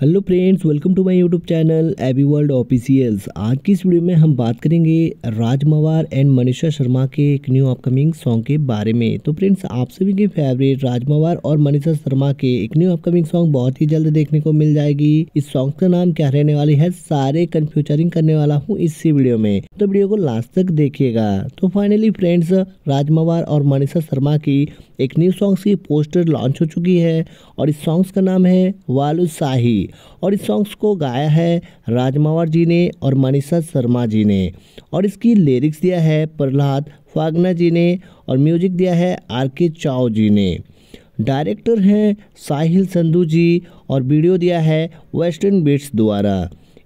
Hello friends welcome to my YouTube channel AB world officials आज की इस video में हम बात करेंगे राज मवार एंड मनीषा शर्मा के एक न्यू अपकमिंग सॉन्ग के बारे में। तो फ्रेंड्स आप सभी के फेवरेट राज मवार और मनीषा शर्मा के एक न्यू अपकमिंग सॉन्ग बहुत ही जल्द देखने को मिल जाएगी। इस सॉन्ग का नाम क्या रहने वाली है? सारे कन्फ्यूचरिंग करने वाला हूँ इसी वीडियो में। तो वीडियो को लास्ट तक देखिएगा। तो फाइनली फ्रेंड्स राज मवार और मनीषा शर्मा की एक न्यू सॉन्ग्स की पोस्टर लॉन्च हो चुकी है और इस सॉन्ग्स का नाम है वालू शाही। और इस सॉन्ग्स को गाया है राजमावर जी ने और मनीषा शर्मा जी ने। और इसकी लिरिक्स दिया है प्रहलाद फागना जी ने और म्यूज़िक दिया है आर के चाव जी ने। डायरेक्टर हैं साहिल संधू जी और वीडियो दिया है वेस्टर्न बीट्स द्वारा।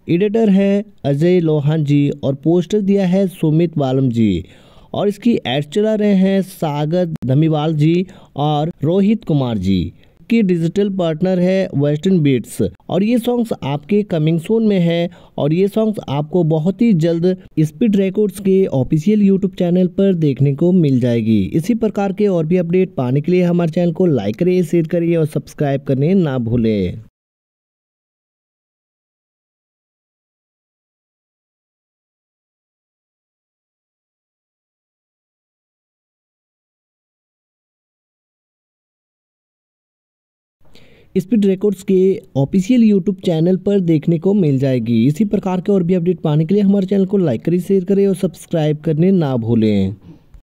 एडिटर हैं अजय लोहान जी और पोस्टर दिया है सुमित बालम जी। और इसकी एड चला रहे हैं सागर धमीवाल जी और रोहित कुमार जी। की डिजिटल पार्टनर है वेस्टर्न बीट्स और ये सॉन्ग्स आपके कमिंग सोन में है और ये सॉन्ग्स आपको बहुत ही जल्द स्पीड रिकॉर्ड्स के ऑफिशियल यूट्यूब चैनल पर देखने को मिल जाएगी। इसी प्रकार के और भी अपडेट पाने के लिए हमारे चैनल को लाइक करिए शेयर करिए और सब्सक्राइब करने ना भूलें। स्पीड रिकॉर्ड्स के ऑफिशियल यूट्यूब चैनल पर देखने को मिल जाएगी। इसी प्रकार के और भी अपडेट पाने के लिए हमारे चैनल को लाइक करें शेयर करें और सब्सक्राइब करने ना भूलें।